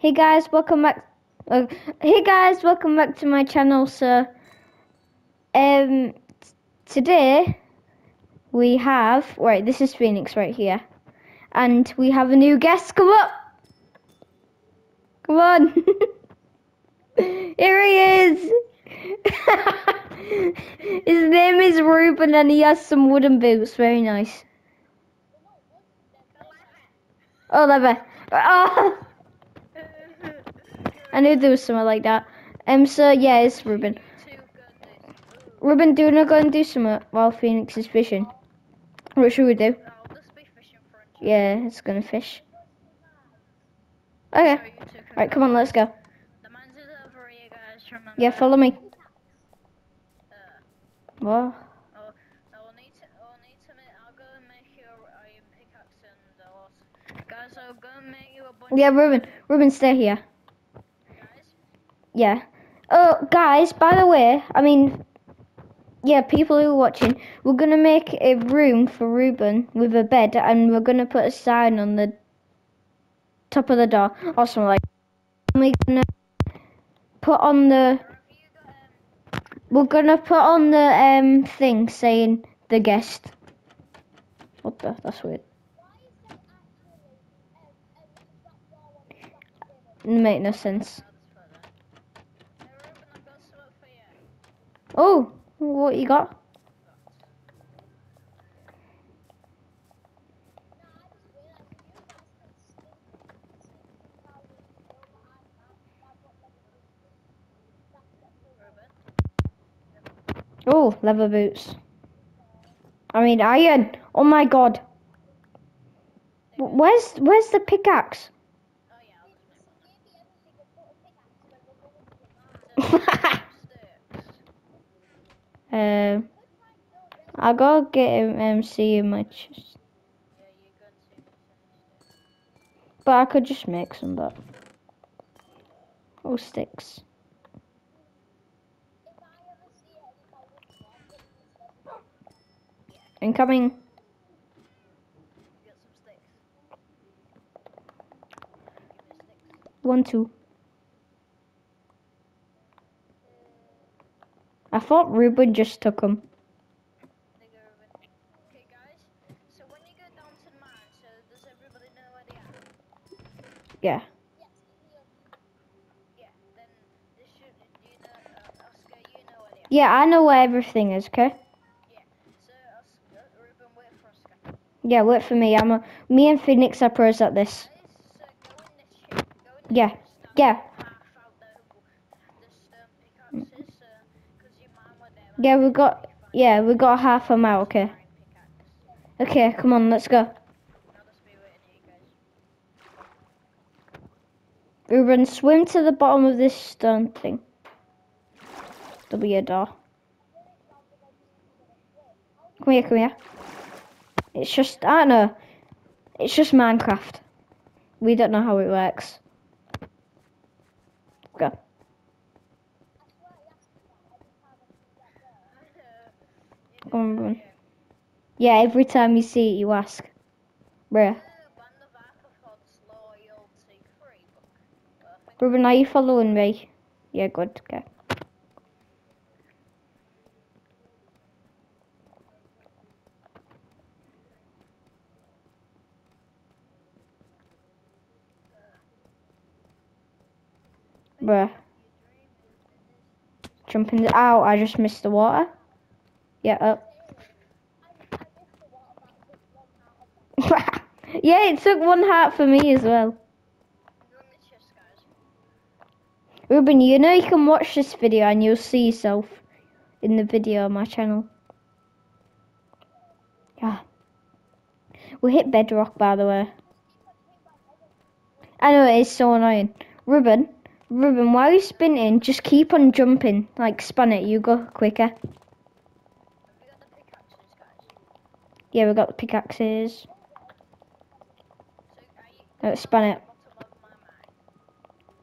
Hey guys, welcome back. Uh, hey guys, welcome back to my channel. So, um, today we have right. This is Phoenix right here, and we have a new guest. Come up, come on. Here he is. His name is Ruben, and he has some wooden boots. Very nice. Oh, leather. Oh. I knew there was something like that. Um, so yeah, it's Ruben. Ruben, do to go and do something while Phoenix is fishing? What should we do? I'll just be fishing for a Yeah, it's gonna fish. Okay. Alright, come on, let's go. The man's is over here, guys. Remember. Yeah, follow me. Uh, What? I'll, I'll need to. I'll need to make. I'll go and make you a iron pickaxe and the lots. Guys, I'll go and make you a bunch. Yeah, Ruben. Ruben, stay here. Yeah. Oh, guys, by the way, I mean, yeah, people who are watching, we're gonna make a room for Ruben with a bed, and we're gonna put a sign on the top of the door, or something like. And we're gonna put on the. We're gonna put on the um thing saying the guest. What the? That's weird. Make no sense. Hey, Ruben, I've got something for you. Oh, what you got? Oh, leather boots. I mean iron. Oh my god. Where's where's the pickaxe? Oh yeah, I'll just make one. Sticks. um, I'll go get him um, see in my chest. Yeah, you go Uh, and see if there's any sticks. But I could just make some, but oh sticks. Incoming. Get. One, two. I thought Ruben just took them. Yeah. Yeah. I know where everything is, okay? Yeah. Ruben, wait for me. I'm a me and Phoenix are pros at this Yeah, yeah. Half out the the stone pickaxes, uh, 'cause your man were there. Yeah, we got yeah, we got half a mile, okay. Okay, come on, let's go. Ruben, swim to the bottom of this stone thing. There'll be a door. Come here, come here. It's just, I don't know. It's just Minecraft. We don't know how it works. Go. Ruben. Yeah, every time you see it, you ask. Bruh. Ruben, are you following me? Yeah, good. Okay. Bruh. Jumping out, I just missed the water. Yeah, oh. up. yeah, it took one heart for me as well. Ruben, you know you can watch this video and you'll see yourself in the video on my channel. Yeah. We hit bedrock, by the way. I know it is so annoying. Ruben, Ruben, while you're spinning, just keep on jumping. Like, span it, you go quicker. Have we got the pickaxes, guys? Yeah, we got the pickaxes. So are you Uh, span it. bottom of my mine?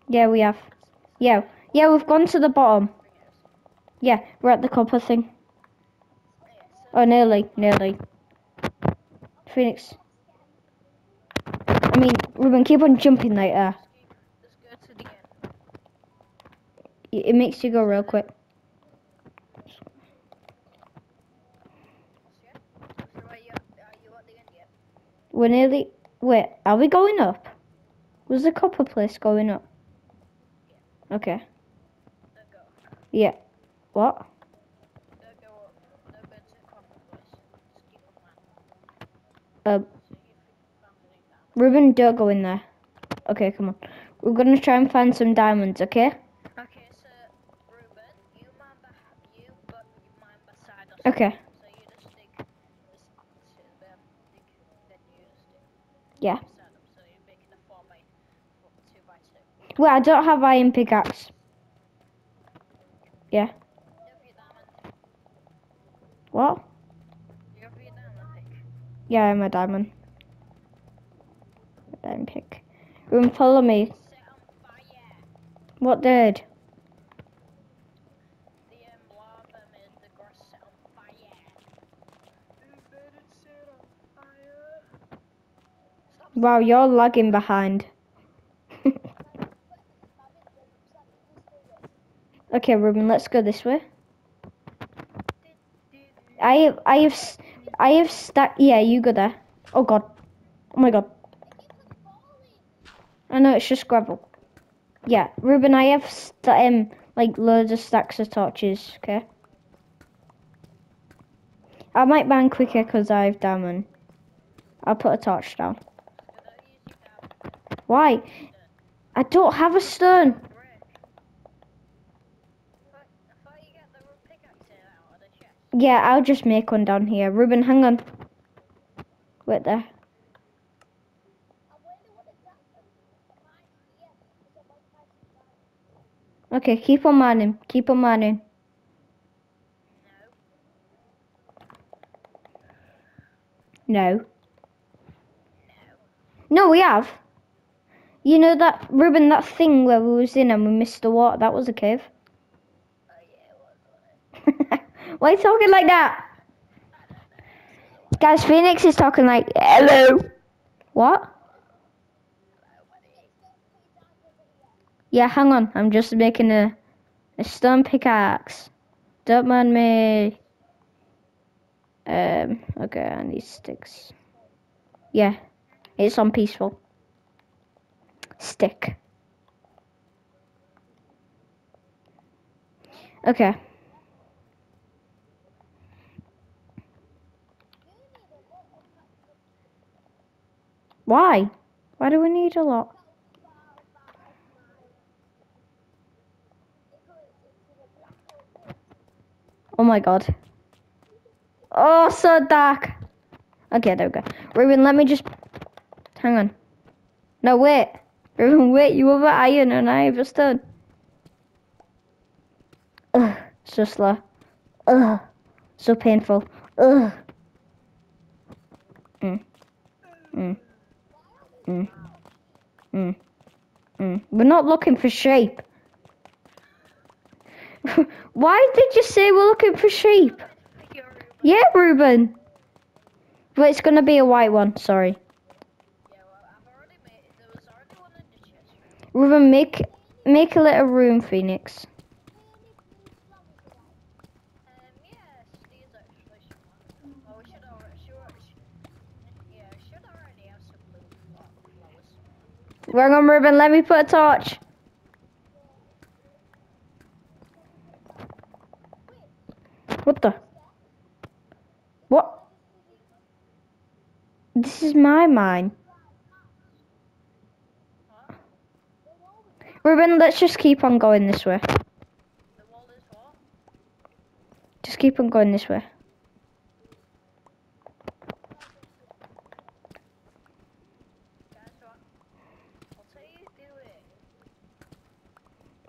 Yeah, we have. Yeah, yeah, we've gone to the bottom. Bring it us. Yeah, we're at the copper thing. Oh, nearly, nearly. Phoenix. I mean, Ruben, keep on jumping like that. Let's It makes you go real quick. Yeah. So are you, are you at the end yet? We're nearly. Wait, are we going up? Was the copper place going up? Okay. Yeah. What? Don't go up. Don't go to the copper place. Just keep on Uh, So you found any diamonds. Ruben, don't go in there. Okay, come on. We're gonna try and find some diamonds, okay? Okay, so Ruben, you beh- you but you man beside us. Okay. So you just dig this to them, dig, then you just dig Yeah. beside them. So you're making a four by four, two by two. Well, I don't have iron pickaxe. Yeah. What? Yeah, I'm a diamond. Diamond pick. Ruben, follow me. What did? The um, lava made the grass set on fire. You made it set on fire. Stop Wow, you're lagging behind. okay, Ruben, let's go this way. I have, I have, I have stacked. Yeah, you go there. Oh God. Oh my God. I know it's just gravel. Yeah, Ruben, I have um like loads of stacks of torches. Okay. I might mine quicker because I have diamond. I'll put a torch down. Don't use your diamond. Why? I don't have a stone. Yeah, I'll just make one down here. Ruben, hang on. Wait there. Okay, keep on mining. Keep on mining. No. No. No, we have. You know that Ruben, that thing where we was in and we missed the water. That was a cave. Oh yeah, was. Why are you talking like that? Guys, Phoenix is talking like hello. What? Yeah, hang on. I'm just making a a stone pickaxe. Don't mind me. Um. Okay, I need sticks. Yeah, it's on peaceful. Stick. Okay. Why? Why do we need a lot? Oh my god. Oh, so dark. Okay, there we go. Ruben, let me just. Hang on. No, wait. Ruben, wait. You have an iron and I have a stone. Ugh, so slow. Ugh, so painful. Ugh. Mm. Mm. Mm. Mm. Mm. We're not looking for sheep. Why did you say we're looking for sheep? Yeah, Ruben. But it's gonna be a white one. Sorry, Yeah, well, I've already made. There was already one in the chest. Ruben. Make make a little room, Phoenix. Hang on, Ruben. Let me put a torch. What the? What? This is my mine. Ruben, let's just keep on going this way. Just keep on going this way.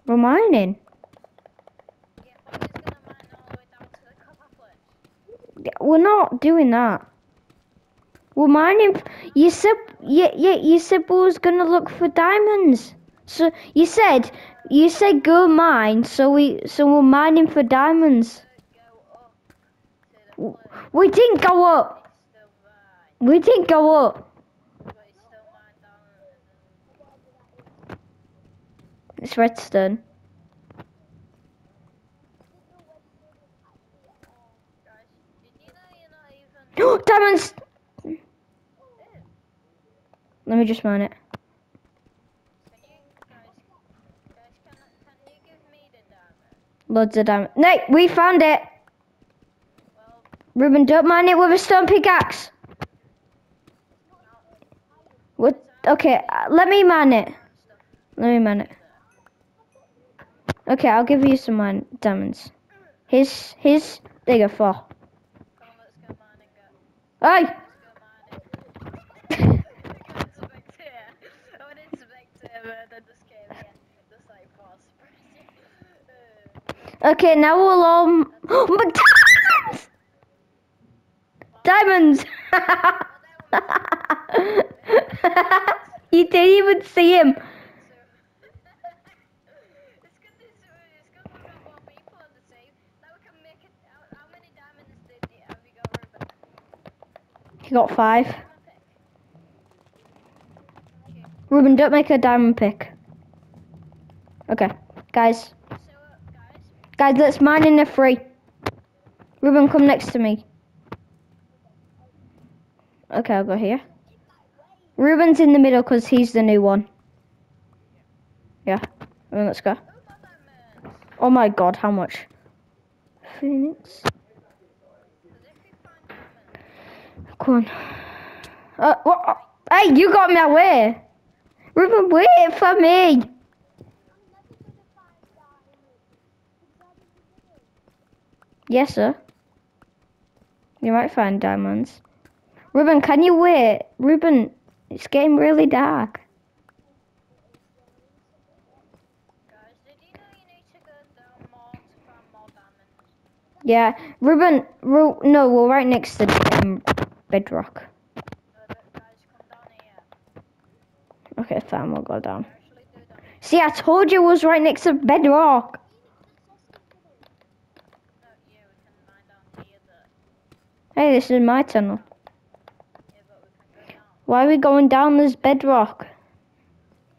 We're mining. We're not doing that. We're mining. You said, yeah, yeah. You said we was gonna look for diamonds. So you said you said go mine, so we so we're mining for diamonds. We didn't go up. We didn't go up. It's redstone. Diamonds! Let me just mine it. Loads of diamond. Nate, we found it. Well, Ruben, don't mine it with a stone pickaxe. What? Okay, uh, let me mine it. Let me mine it. Okay, I'll give you some mine diamonds. Here's, here's, there you go, four. Come on, let's go mining, go. Hey! Let's go mining. Spectator. I went in spectator and then just came in. Just like boss. uh, Okay, now we'll all. Diamonds! Diamonds! you didn't even see him. He got five. Ruben, don't make a diamond pick. Okay, guys. Guys, let's mine in the free. Ruben, come next to me. Okay, I'll go here. Ruben's in the middle because he's the new one. Yeah. Let's go. Oh my god, how much? Phoenix. Come on. Uh, what? Hey, you got me away. Ruben, wait for me. Yes, sir. You might find diamonds. Ruben, can you wait? Ruben, it's getting really dark. Yeah, Ruben, Ru- no, we're right next to the um, bedrock. Okay, fine, we'll go down. See, I told you it was right next to bedrock. No, yeah, we can mine down here, but Hey, this is my tunnel. Why are we going down this bedrock?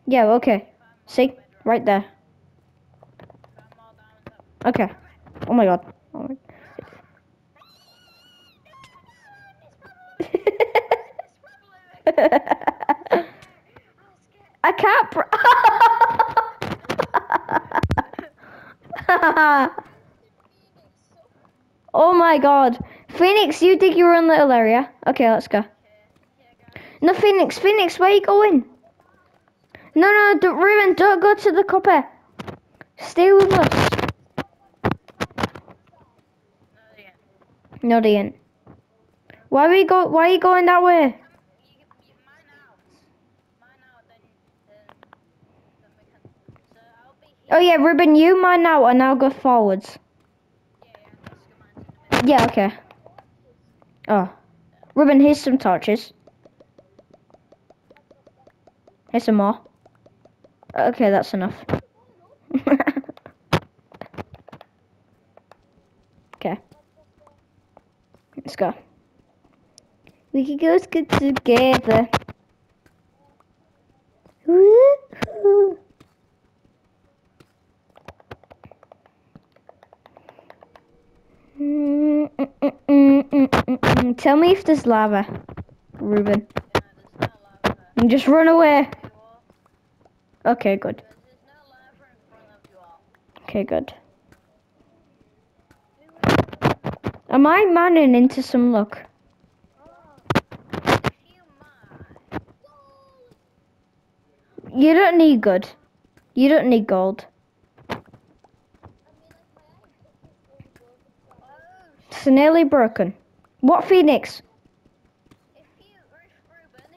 Yeah, okay. See? Right there. Okay. Oh my god. Oh my- I can't. Oh my god. Phoenix, you dig your own little area. Okay, let's go. Okay. No, Phoenix, Phoenix, where you going? No, no, don't, Ruben, don't go to the copper. Stay with us. No, they ain't. Why we go? Why are you going that way? You, you out. Out. Oh yeah, Ruben, you mine now, and I'll go forwards. Yeah, yeah, let's go mine in a minute. Yeah, okay. Oh, Ruben, here's some torches. Here's some more. Okay, that's enough. okay. Let's go. We can go good together. Woo-hoo. Tell me if there's lava, Ruben. Lava. And just run away. Okay, good. Okay, good. Am I manning into some luck? You don't need good. You don't need gold. It's nearly broken. What phoenix? if you, Ruth Ruben,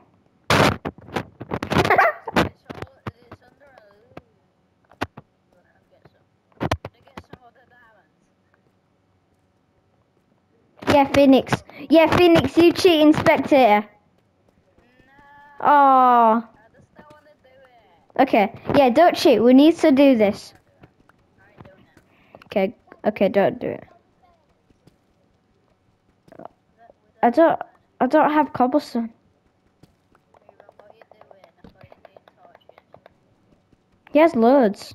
Yeah, Phoenix. Yeah, Phoenix, you cheating spectator. No. Oh. Okay. Yeah, don't cheat. We need to do this. Okay. Okay, don't do it. I don't. I don't have cobblestone. He has loads.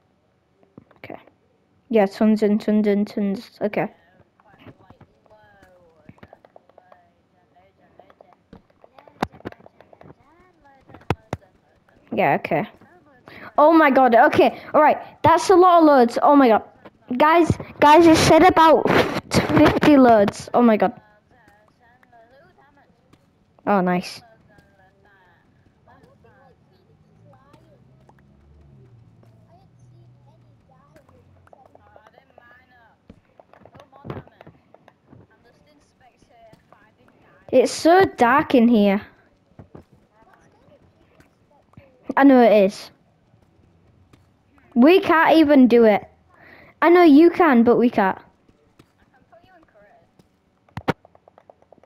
Yeah, tons and tons and tons. Okay. Yeah, okay. Oh my god, okay. Alright, that's a lot of loads. Oh my god. Guys, guys, it said about 50 loads. Oh my god. Oh, nice. It's so dark in here. I know it is. We can't even do it. I know you can, but we can't.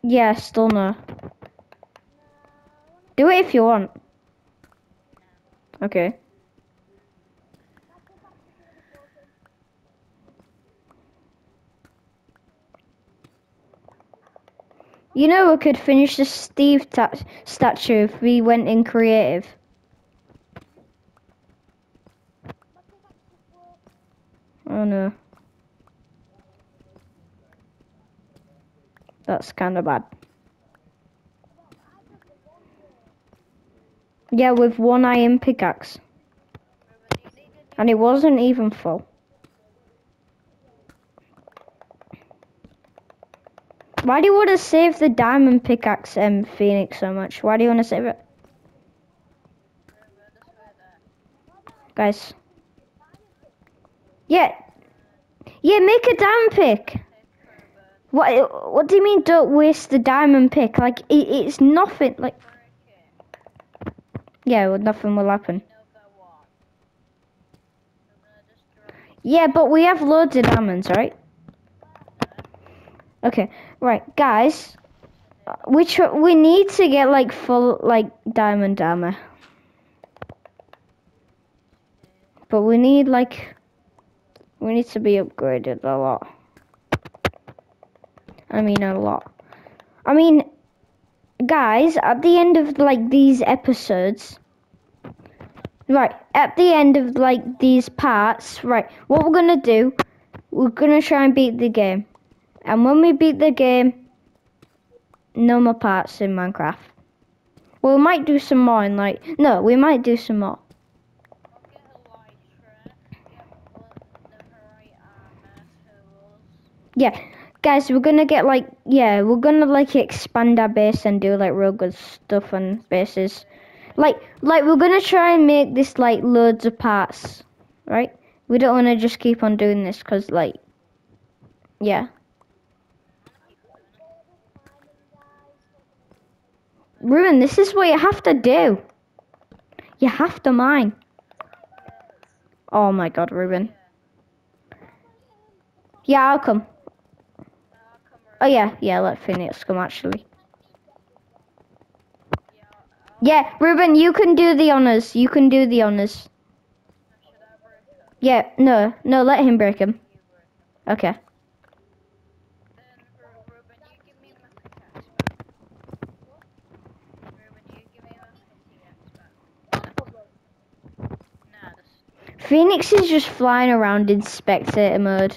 Yeah, still no. Do it if you want. Okay. You know we could finish the Steve ta- statue if we went in creative. Oh no. That's kind of bad. Yeah, with one iron pickaxe. And it wasn't even full. Why do you want to save the diamond pickaxe, um, Phoenix, so much? Why do you want to save it? Guys. Yeah. Yeah, make a diamond pick. What, what do you mean don't waste the diamond pick? Like, it, it's nothing, like... Yeah, well, nothing will happen. Yeah, but we have loads of diamonds, right? Okay, right, guys. We tr- we need to get like full like diamond armor, but we need like we need to be upgraded a lot. I mean a lot. I mean, guys, at the end of like these episodes, right? At the end of like these parts, right? What we're gonna do? We're gonna try and beat the game. And when we beat the game, no more parts in Minecraft. Well, we might do some more in like, no, we might do some more. Yeah, guys, we're gonna get like, yeah, we're gonna like expand our base and do like real good stuff on bases. Like, like we're gonna try and make this like loads of parts, right? We don't want to just keep on doing this because like, yeah. Ruben, this is what you have to do. You have to mine. Oh my god, Ruben. Yeah, I'll come. Oh yeah, yeah, let Phoenix come actually. Yeah, Ruben, you can do the honors. You can do the honors. Yeah, no, no, let him break him. Okay. Phoenix is just flying around in spectator mode.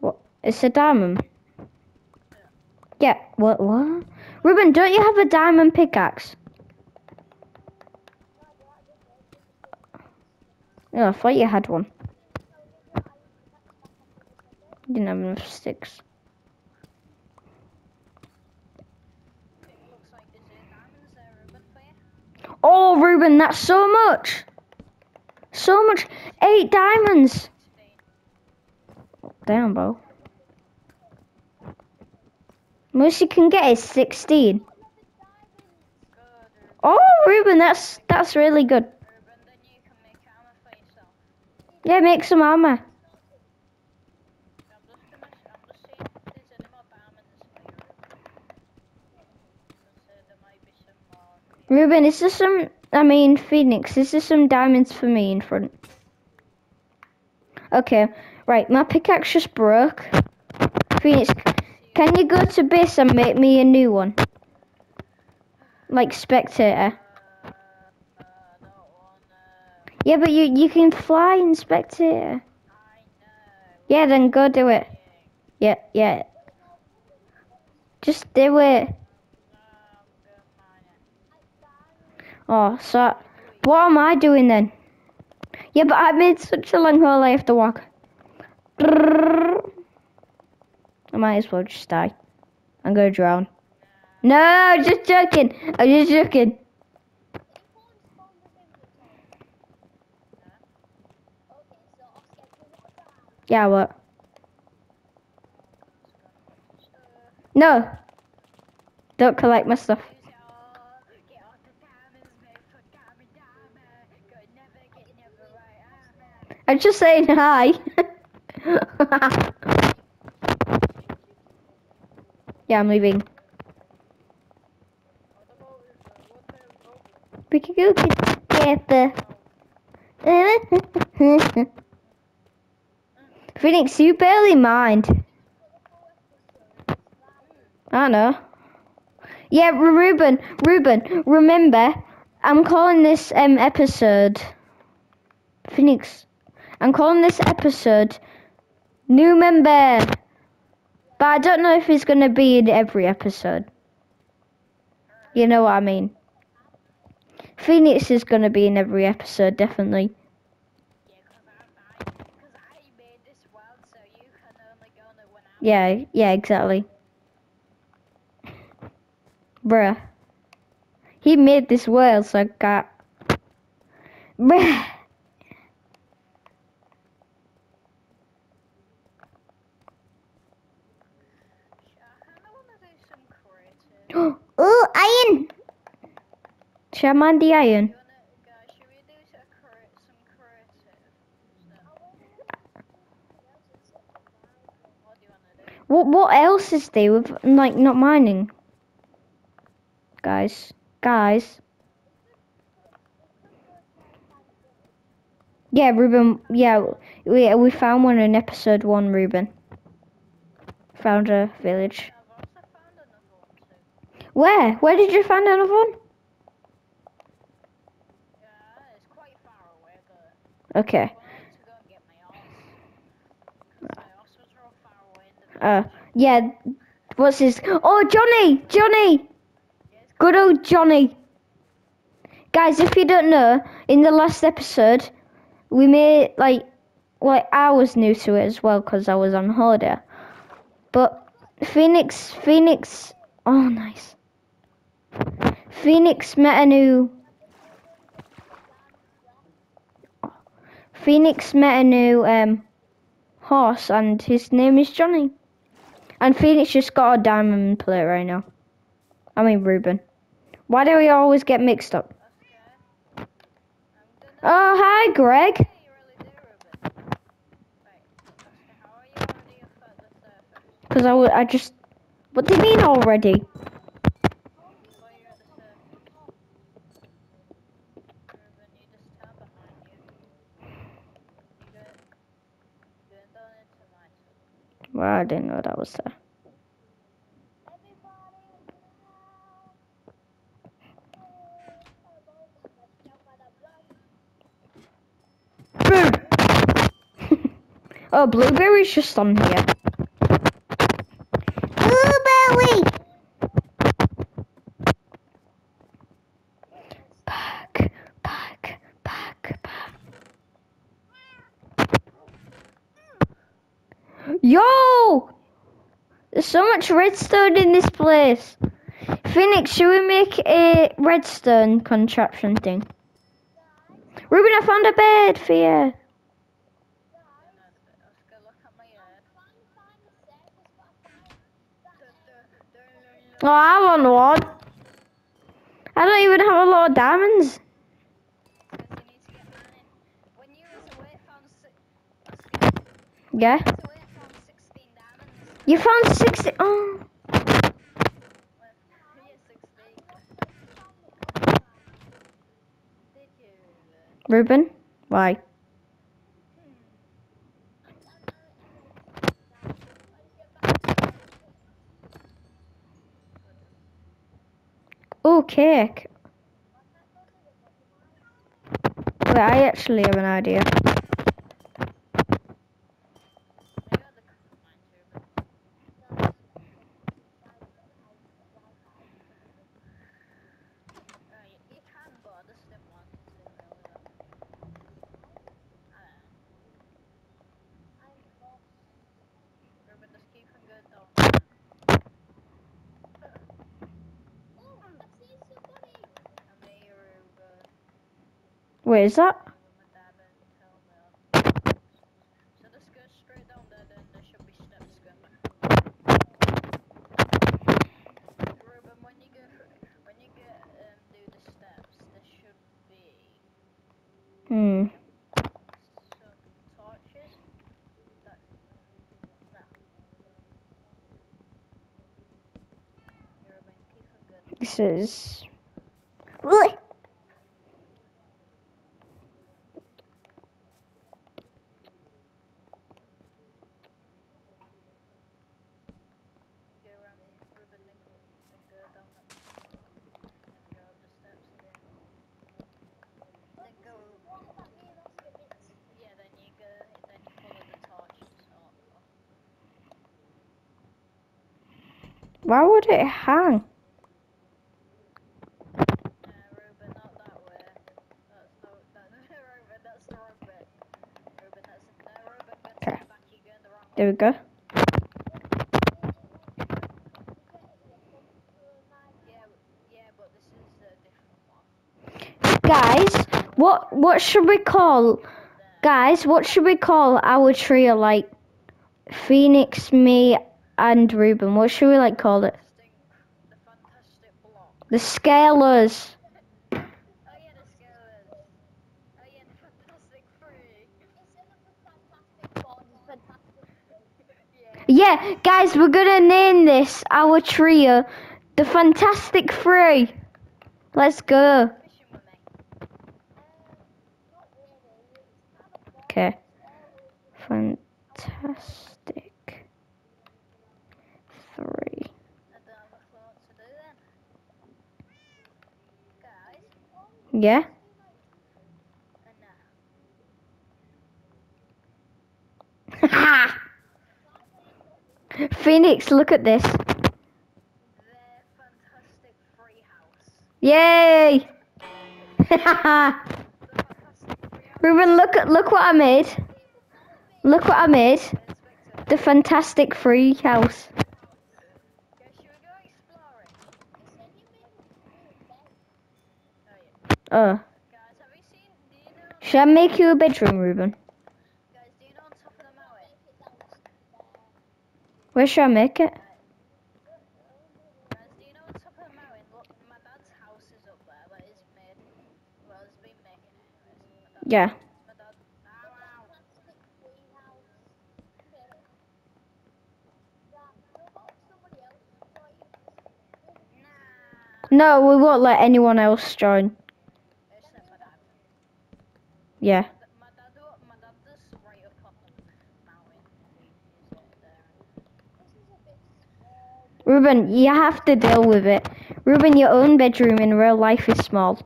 What? It's a diamond. Yeah. What? What? Ruben, don't you have a diamond pickaxe? No, I thought you had one. You didn't have enough sticks. Oh, Ruben, that's so much. so much. Eight diamonds. Damn, bro. Most you can get is 16. Oh, Ruben, that's that's really good. Ruben, then you can make armor for yourself. Yeah, make some armor. I'm just gonna, I'm just seeing if there's any more diamonds for you, Ruben. Because uh, there might be some more. Ruben, is there some? I mean, Phoenix, is there some diamonds for me in front? Okay, right. My pickaxe just broke. Phoenix, can you go to base and make me a new one? Like spectator. Yeah, but you you can fly in spectator. Yeah, then go do it. Yeah, yeah. Just do it. No, I'm gonna mine it. Oh, so what am I doing then? Yeah, but I made such a long hole I have to walk. I might as well just die. I'm gonna drown. No, just joking. I'm just joking. Yeah, what? No. Don't collect my stuff. Use your, get all the diamonds made for Gabby Diamond. Go never get never right armor. I'm just saying hi. yeah, I'm leaving. The We can go together. Phoenix, you barely mind. I know. Yeah, Ruben, Ruben, remember, I'm calling this um episode. Phoenix, I'm calling this episode New Member. But I don't know if he's gonna be in every episode. You know what I mean? Phoenix is gonna be in every episode, definitely. Yeah, yeah, exactly. Bruh. He made this world, so I got. Bruh. I kinda wanna do some creative. oh, iron! Shaman the iron. What what else is there with like not mining? Guys, guys. Yeah, Ruben. Yeah, we we found one in episode one. Ruben found a village. I've also found another one too. Where? Where did you find another one? Yeah, it's quite far away, but Okay. I wanted to go and get my horse. 'Cause my horse was real far away in the Uh, yeah. What's his? Oh, Johnny! Johnny! Good old Johnny. Guys, if you don't know, in the last episode, we made like, like I was new to it as well because I was on holiday. But Phoenix, Phoenix, oh nice. Phoenix met a new. Phoenix met a new um, horse, and his name is Johnny. And Phoenix just got a diamond plate right now. I mean Ruben. Why do we always get mixed up? Okay. Oh hi Greg. Yeah, you really do, Ruben. Right. Oscar, how are you already up at the surface? Because I, I just. What do you mean already? Before you're at the surface. Ruben, you just turn behind you. You go. Going down into my tunnel. Well, I didn't know that was there. oh, blueberry's just on here. Blueberry. Back, back, back, back. Yo! There's so much redstone in this place. Phoenix, should we make a redstone contraption thing? Ruben, I found a bed for you. Let's go look at my yard. Oh, I want one. I don't even have a lot of diamonds. Because you need to get mining. When you was away, found six. Let's go. Yeah. Was away, found 16 diamonds. You found 60. Oh. Well, yeah, 16. Did you? Ruben, why? Oh, cake. Wait, I actually have an idea. I got the coal mine too, but. Uh, you, you can, but I just didn't want to really. Uh, Ruben, just keep on going down. I'm here, Ruben. Wait, is that? with my dad and tell me. So just go straight down there, then there should be steps going. Ruben, when you go, when you get um, do the steps, there should be Hmm. some torches. That, that. Ruben, keep on going. This is. Really? Go around the Ruben, then go, then go down that. Then go up the steps again. Then go. Yeah, then you go, then you follow the torches. Or, or Why would it hang? Uh, Ruben, not that way. That's no, that, Ruben, that's the wrong bit. Ruben, that's, uh, Ruben, go to Okay. the back, you're going the wrong way. There we go. Yeah, w- would it hang? is a different one. Guys, what what should we call? Guys, what should we call our trio? Like Phoenix, me, and Ruben. What should we like call it? The Scalers. Yeah. Guys, we're gonna name this our trio, the Fantastic Three. Let's go. Okay. Fantastic Three. I don't have a clue what to do then. Guys, Yeah. Phoenix, look at this. Their fantastic free house. Yay! Ruben, look at look what I made. Look what I made. The Fantastic Free House. Okay, should we go exploring? Oh yeah. Oh. Guys, have you seen, do you know, Should I make you a bedroom, mountain? Where should I make it? Yeah. No, we won't let anyone else join. Except my dad. Yeah. Th- My dad, do- my dad does right up on the mountain. He- he's up there. Ruben, you have to deal with it. Ruben, your own bedroom in real life is small.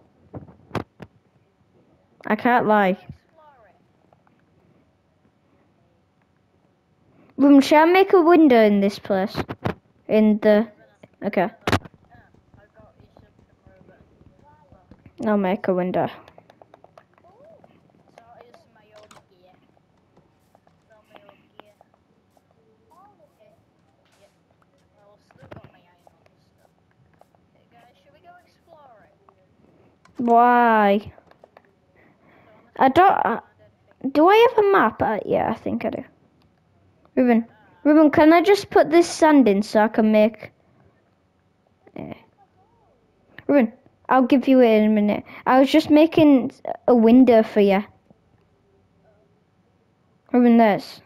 I can't lie. Ruben, shall I make a window in this place? In the. Okay. I'll make a window. So here's my old gear. So my old gear. Okay. Yep. Well, I've still got my iron on and stuff. Okay, guys, should we go exploring? Why? I don't. Uh, do I have a map? Uh, yeah, I think I do. Ruben, Ruben, can I just put this sand in so I can make? Yeah. Ruben, I'll give you it in a minute. I was just making a window for you. Ruben, exploring.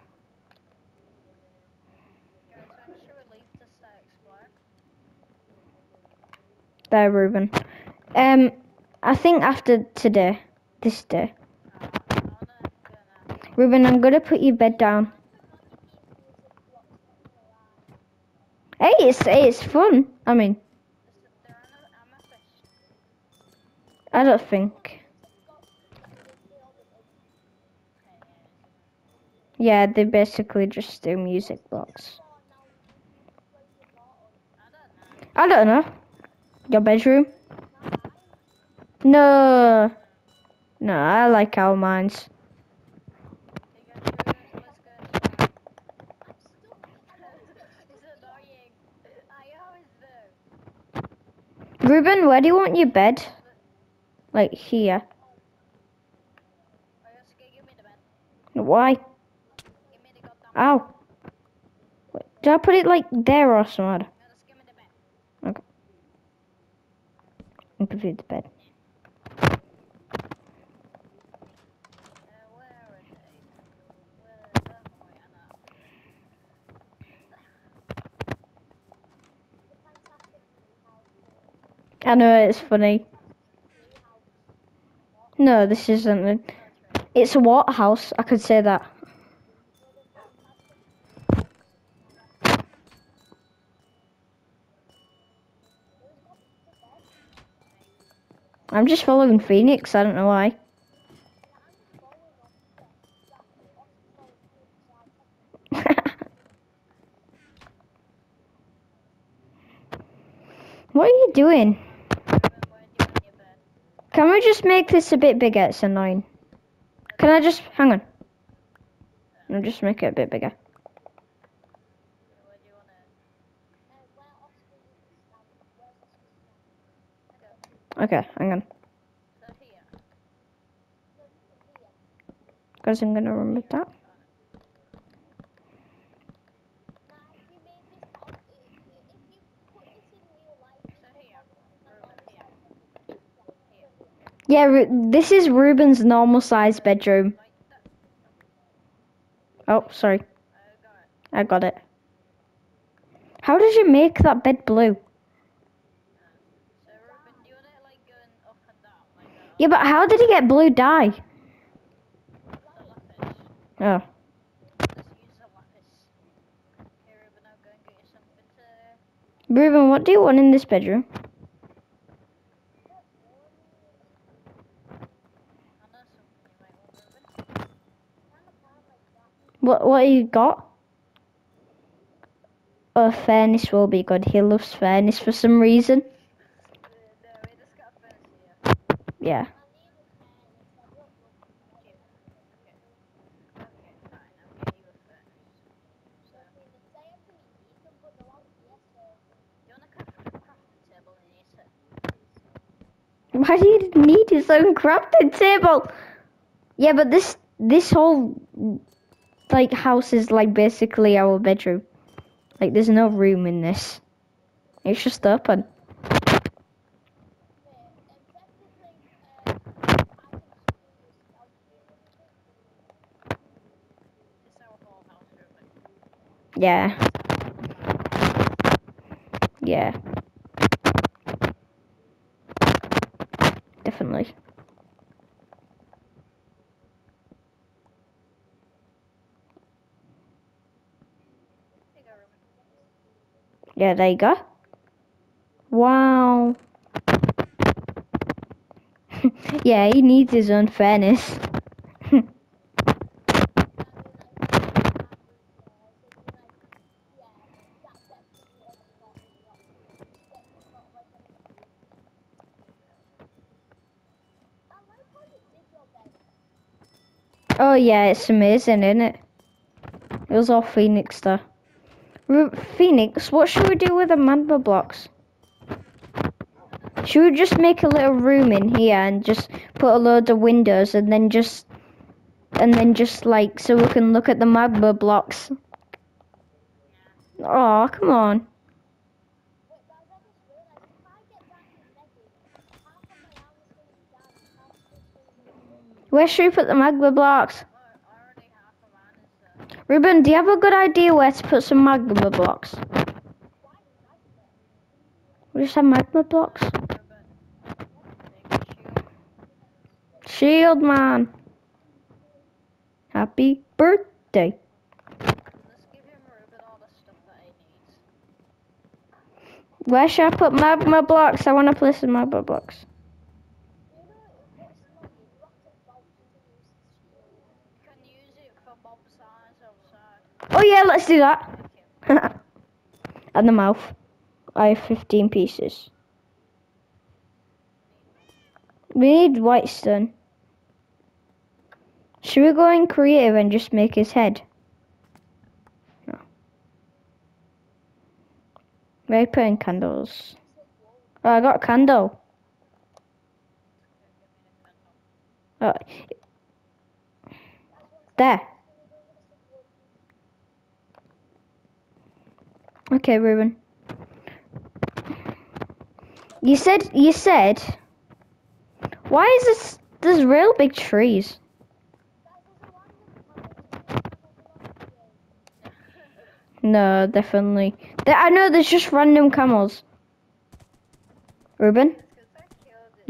There, Ruben. Um, I think after today, this day, Ruben, I'm gonna put your bed down. Hey, it's it's fun. I mean? I don't think. Yeah, they basically just do music blocks. I don't know. Your bedroom? No. No, I like our mines. Ruben, where do you want your bed? Like here. Oh, okay. Why? Ow. Wait, Did I put it like there or somewhere? Just give me the bed. I'll give you the bed. Uh, where are they? Where am I? I know. I know it's funny. No, this isn't. It's a water house. I could say that. I'm just following Phoenix. I don't know why. what are you doing? Ruben, where do you want your bed? Can we just make this a bit bigger? It's annoying. Can I just hang on? I'll just make it a bit bigger. Okay, hang on. Because I'm gonna remove that. So here. Ruben, here. Yeah, this is Ruben's normal size bedroom. Oh, sorry. I got it. How did you make that bed blue? Yeah, but how did he get blue dye? Oh. Ruben, what do you want in this bedroom? I know something you might want, Ruben. What what you got? Oh, fairness will be good. He loves fairness for some reason. Yeah. Why do you need his own crafting table? Yeah, but this this whole like house is like basically our bedroom. Like there's no room in this. It's just open. Yeah. Yeah. Definitely. Here you go, Ruben. Yeah, there you go. Wow. yeah, he needs his own fairness. oh yeah, it's amazing, isn't it? It was all Phoenix stuff. Phoenix, what should we do with the magma blocks? Should we just make a little room in here and just put a load of windows and then just and then just like so we can look at the magma blocks. Oh, come on. Where should we put the magma blocks? Or already half of mine is there. Ruben, do you have a good idea where to put some magma blocks? We just have magma blocks. Shield. Man. Happy birthday. Where should I put magma blocks? I want to place some magma blocks. You know, if it's not you, lots of bolts you can use this shield. You can use it for Bob's eyes outside. Oh yeah, let's do that. And the mouth. I have 15 pieces. We need white stone. Should we go in creative and just make his head? No. Where are putting candles? Oh, I got a candle. Oh. There. Okay, Ruben. You said you said. Why is this? There's real big trees. No, definitely. I know there's just random camels. Ruben.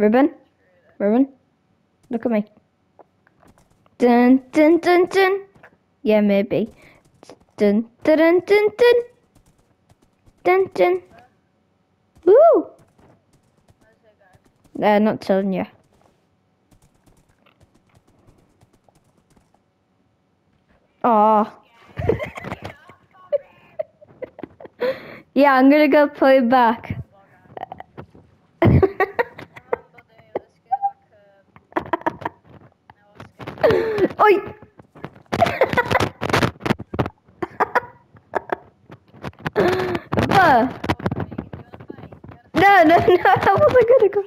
Ruben, Ruben, look at me. Dun dun dun dun. Yeah, maybe. Dun dun dun dun dun. Dun dun. Woo! Uh, not telling you. Aw. yeah, I'm gonna go play back. Come on, buddy. Let's get back um, Now let's get Oi! Bah. No, no, no, I wasn't gonna go.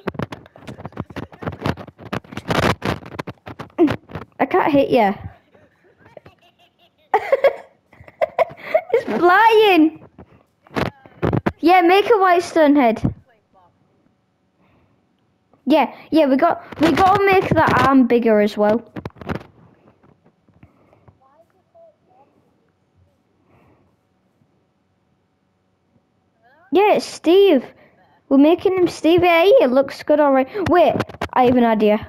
I can't hit you. it's flying. Yeah, make a white stone head. Yeah, yeah, we got we gotta make that arm bigger as well. Yeah, it's Steve. We're making him Stevie Hey, it looks good alright. Wait, I have an idea.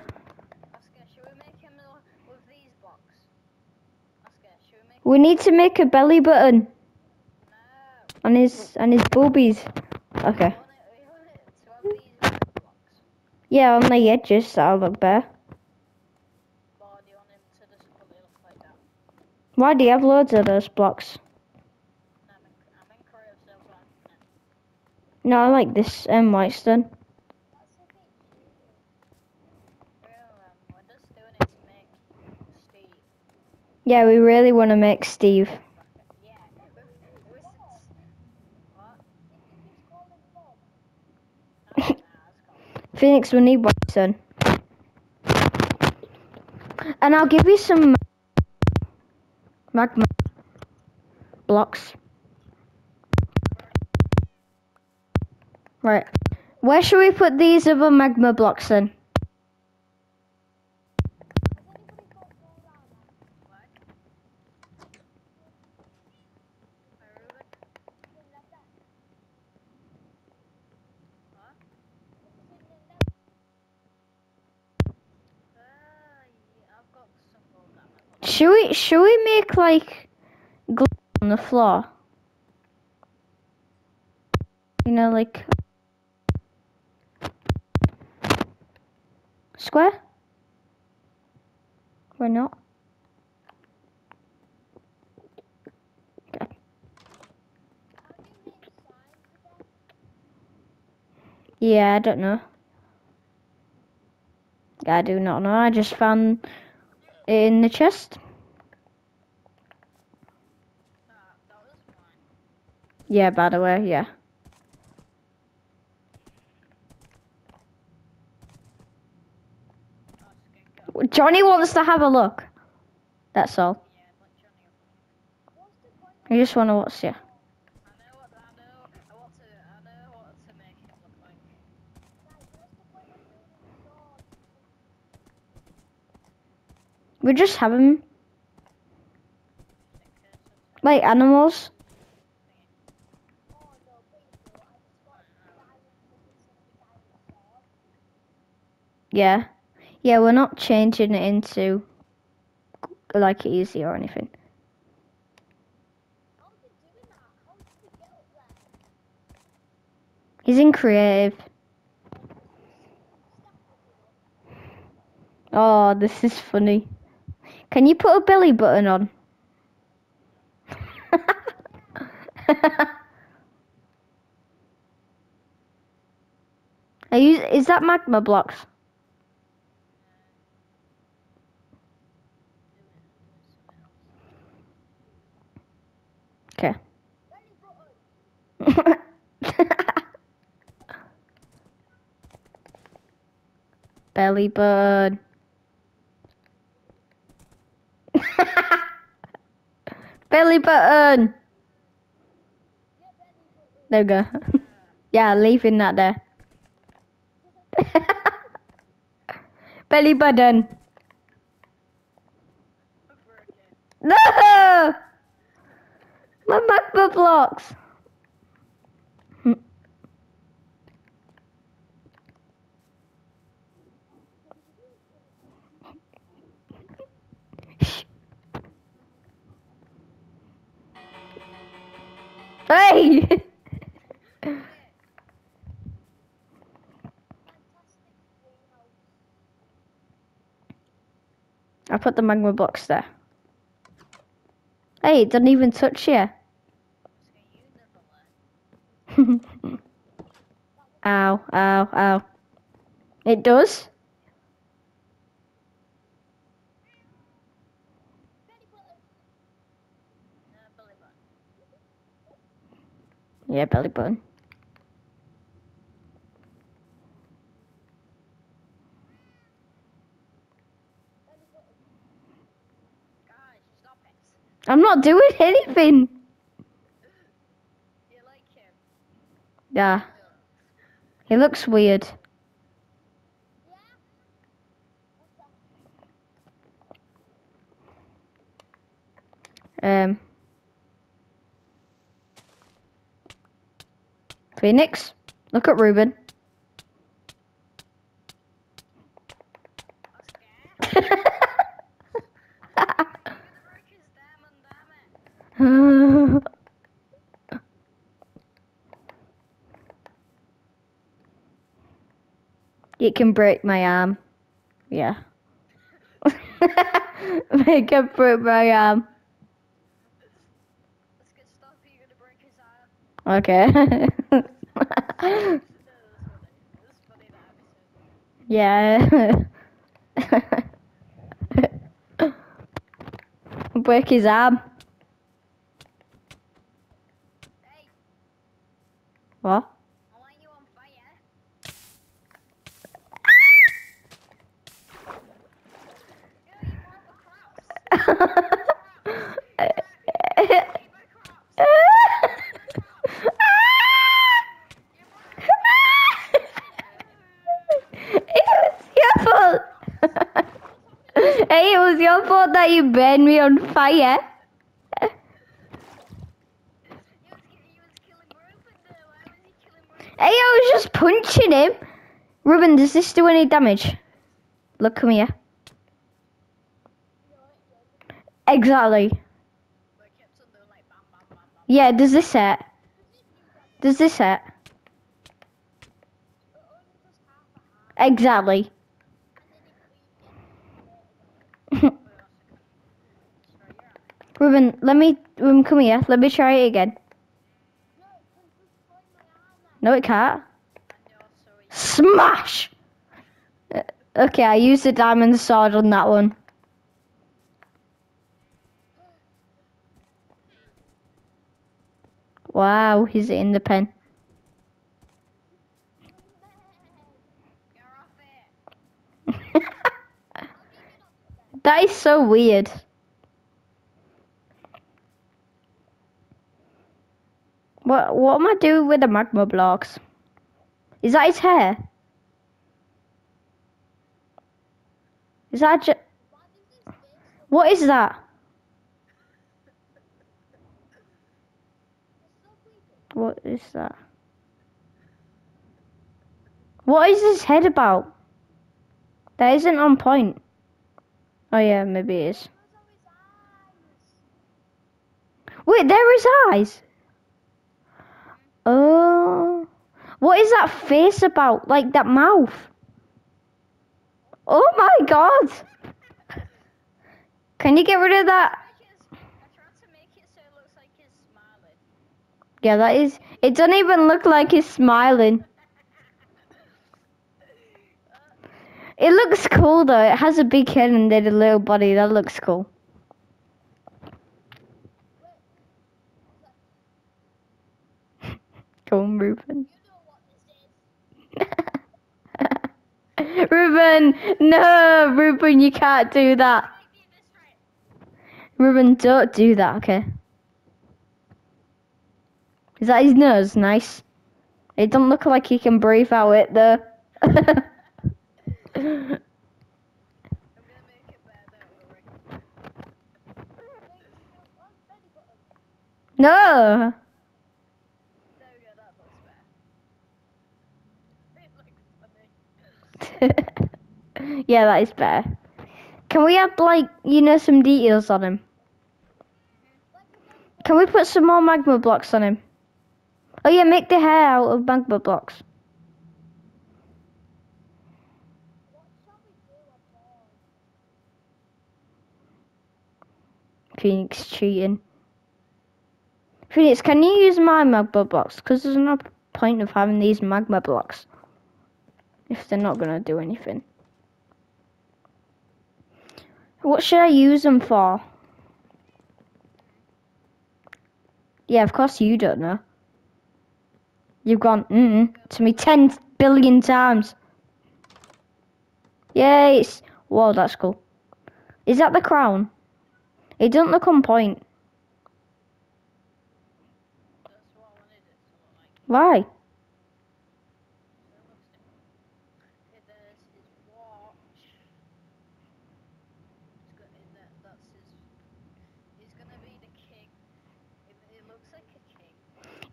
We need to make a belly button no? on his on his boobies. Okay. Yeah, on the edges, that'll look better. Why do you have loads of those blocks? I'm in, I'm in career so far. No. I like this um, white stone. Yeah, we really want to make Steve. Phoenix, we need white stone. And I'll give you some magma blocks. Right. Where should we put these other magma blocks? In Should we should we make like glue on the floor? You know, like square. Why not? Okay. Yeah, I don't know. I do not know. I just found it in the chest. Ah. Yeah, by the way, yeah. Oscar, go. Johnny wants to have a look. That's all. I just want to watch you. We just have them like animals. Yeah. Yeah, we're not changing it into like easy or anything. He's in creative. Oh, this is funny. Can you put a belly button on? Is that magma blocks? Okay. Belly button. belly button. There we go. yeah, leaving that there. belly button. No! My magma blocks. Hey! I put the magma blocks there. Hey, it doesn't even touch you. ow, ow, ow. It does? Yeah, belly button. Belly button. Guys, stop it. I'm not doing anything. You like him? Yeah, he looks weird. Um, Phoenix, look at Ruben. I'm scared. Broke his diamond, damn it. can break my arm. Yeah. it break my arm. Okay. Yeah. break his arm. Hey, What? I want you on fire. Yeah, you want the crops. it was your fault. hey, it was your fault that you burned me on fire. He was, he was killing Ruben though. Why was he killing Ruben? Hey, I was just punching him. Ruben, does this do any damage? Look, come here. Exactly. Yeah, does this hurt? Does this hurt? Exactly. Ruben, let me, Ruben, come here. Let me try it again. No, it can't. Smash! Uh, okay, I used the diamond sword on that one. Wow, he's in the pen. that is so weird. What what am I doing with the magma blocks? Is that his hair? Is that What is that? What is that? What is his head about? That isn't on point. Oh yeah, maybe it is. Wait, there his eyes. Oh, what is that face about? Like that mouth? Oh my god! Can you get rid of that? Yeah, that is. It doesn't even look like he's smiling. It looks cool though. It has a big head and then a little body. That looks cool. Go on, Ruben. You know what this is. Ruben, no, Ruben, you can't do that. Ruben, don't do that, okay? Is that his nose? Nice. It don't look like he can breathe out it though. No. Yeah, that is better. Can we add like you know some details on him? Can we put some more magma blocks on him? Oh yeah, make the hair out of magma blocks. Phoenix cheating. Phoenix, can you use my magma blocks? Because there's no point of having these magma blocks if they're not gonna do anything. What should I use them for? Yeah, of course you don't know. You've gone mm to me ten billion times. Yay! It's, whoa, that's cool. Is that the crown? It doesn't look on point. That's what I wanted it to look like. Why? So it looks different. Okay, there's his watch. It's got in there, that's his. He's gonna be the king. It, it looks like a king.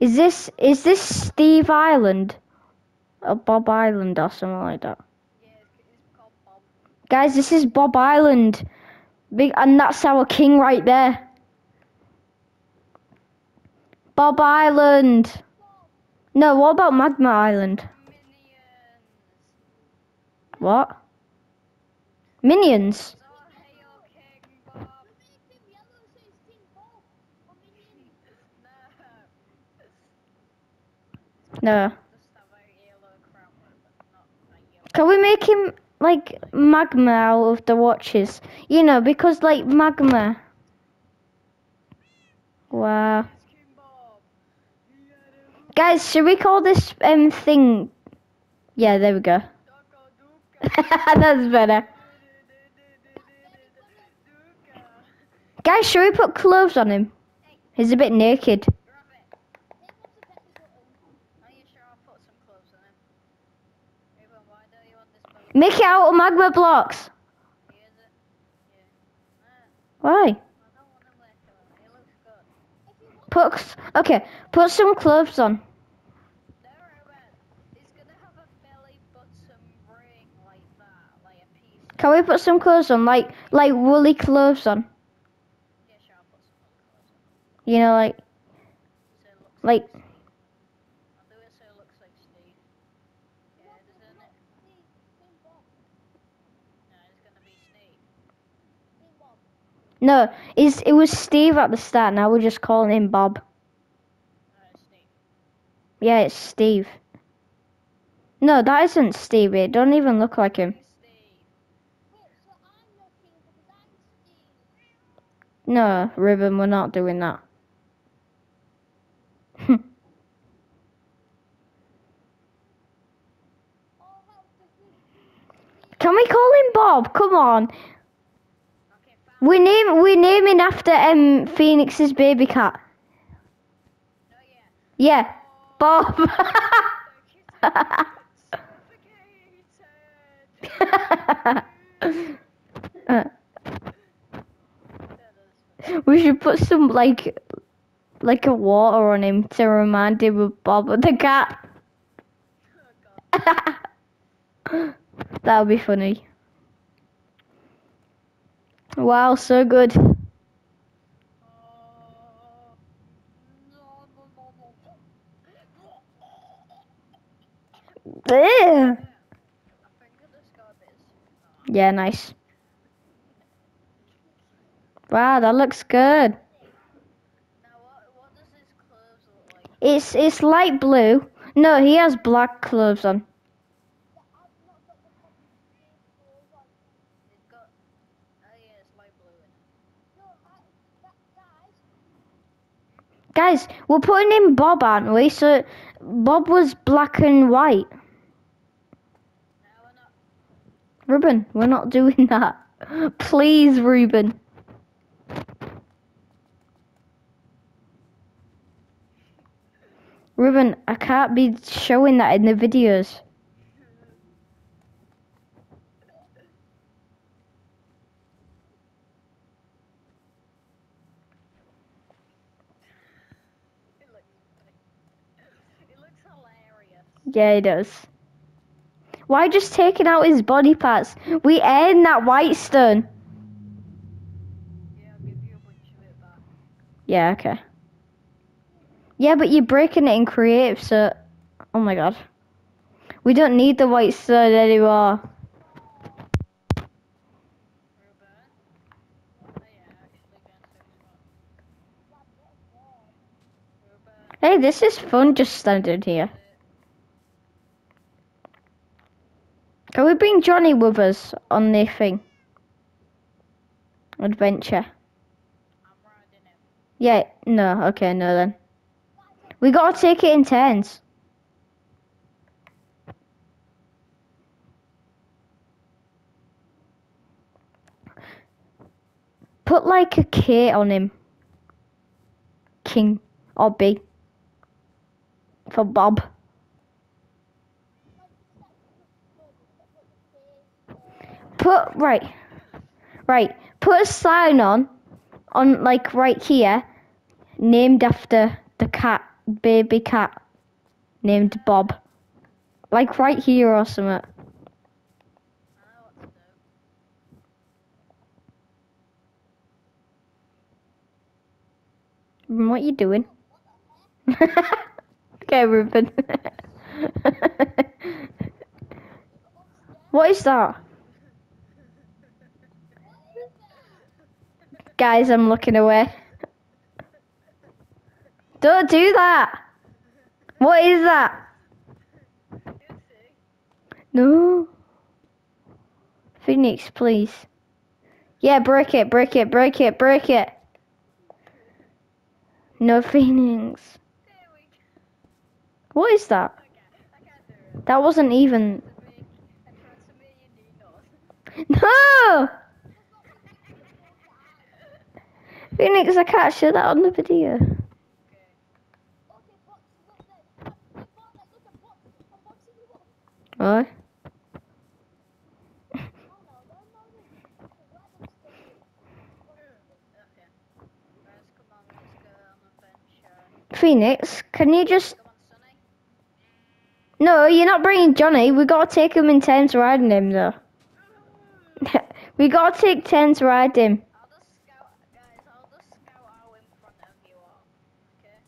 Is this is this Steve Island? Or Bob Island or something like that? Yeah. Guys, this is Bob Island. Big and that's our king right there. Bob Island. No, what about Magma Island? Minions! What? Minions. So, hey, your king, Bob! Make him yellow so he's King Bob. Or Minion. No! No. Just have a yellow crown, but not a yellow. Can we make him like magma out of the watches? You know, because like magma. Wow. Guys, should we call this um thing? Yeah, there we go. That's better. Guys, should we put clothes on him? He's a bit naked. Drop it! Are you sure I'll put some clothes on him? Raven, why don't you want this boat? Make it out of magma blocks. Why? Put okay. Put some clothes on. Can we put some clothes on, like like woolly clothes on? Yeah, sure, clothes on. You know, like So like Steve. I'll do it so it looks like Steve. Yeah, doesn't it? King Bob. No, it's gonna be Steve. King Bob. No. Is it was Steve at the start. Now we're just calling him Bob. Yeah, it's Steve. No, that isn't Steve. It don't even look like him. No, Ruben, we're not doing that. Can we call him Bob? Come on. We name we naming after um Phoenix's baby cat. Yeah. Bob. We should put some like like a water on him to remind him of Bob the cat. that would be funny. Wow, so good. Ew. Yeah, nice. Wow, that looks good. It's it's light blue. No, he has black clothes on. Guys, we're putting in Bob, aren't we? So Bob was black and white. Ruben, we're not doing that. Please, Ruben. Ruben, I can't be showing that in the videos. Yeah, he does. Why just taking out his body parts? We earned that white stone. Yeah, okay. Yeah, but you're breaking it in creative, so. Oh my god. We don't need the white stone anymore. Hey, this is fun just standing here. Oh, Can we bring Johnny with us on the thing? Adventure. Yeah, no, okay, no then. We gotta take it in turns. Put like a K on him. King or B. For Bob. Put right. Right. Put a sign on on like right here named after the cat baby cat named Bob. Like right here or something. What you doing? okay, Ruben. what is that? Guys, I'm looking away. Don't do that. What is that? No. Phoenix, please. Yeah, break it, break it, break it, break it. No Phoenix. What is that? That wasn't even. No! Phoenix, I can't show that on the video. Okay, box, look there. Box, box, look at box. A box in the box. What? No, don't know this. Where them still? Phoenix, can you just. No, you're not bringing Johnny. We gotta take him in turns riding him, though. we gotta take turns riding him. I'll just scout, guys. I'll just scout out in front of you all. Okay?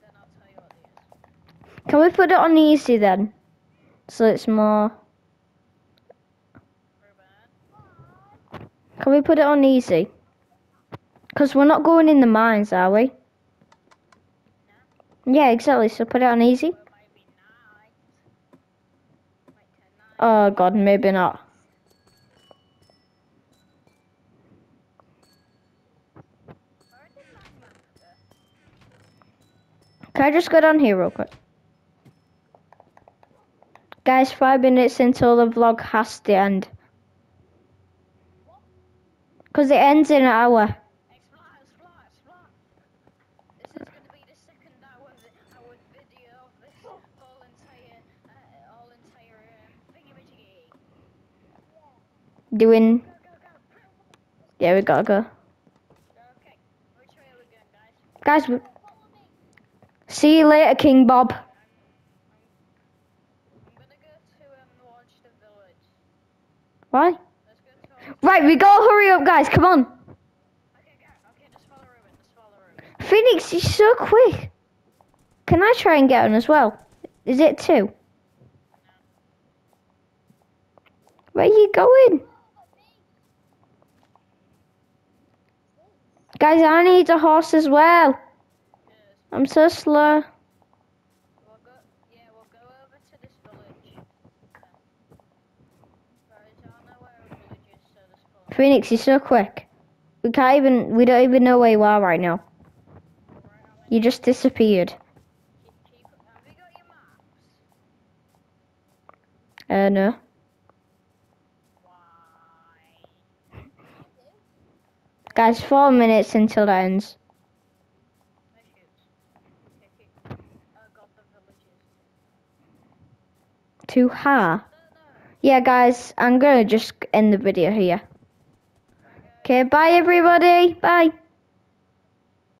Then I'll tell you what it is. Can we put it on easy then? So it's more. Can we put it on easy? Because we're not going in the mines, are we? Yeah, exactly. So put it on easy. Oh god, maybe not. Can I just go down here real quick? Guys, five minutes until the vlog has to end. Because it ends in an hour. Doing... Go, go, go. Yeah, we gotta go. Okay, which way are we going, guys? Guys, we... see you later, King Bob. To. Right, we gotta hurry up, guys. Come on. Phoenix, you're so quick. Can I try and get on as well? Is it two? Where are you going? Guys, I need a horse as well. I'm so slow. We'll go. Yeah, we'll go over to this village. Guys, y'all know where a village is, so just follow. Phoenix, you're so quick. We can't even, we don't even know where you are right now. You just disappeared. Uh, no. Guys, four minutes until that ends. Too hard. Yeah, guys, I'm gonna just end the video here. Okay, bye everybody. Bye.